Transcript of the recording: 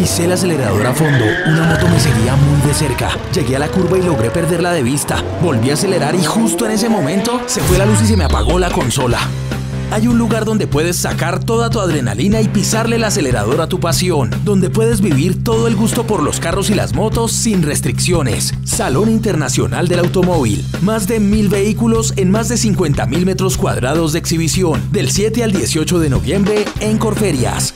Pisé el acelerador a fondo. Una moto me seguía muy de cerca. Llegué a la curva y logré perderla de vista. Volví a acelerar y justo en ese momento se fue la luz y se me apagó la consola. Hay un lugar donde puedes sacar toda tu adrenalina y pisarle el acelerador a tu pasión, donde puedes vivir todo el gusto por los carros y las motos sin restricciones. Salón Internacional del Automóvil. Más de mil vehículos en más de 50 mil metros cuadrados de exhibición. Del 7 al 18 de noviembre en Corferias.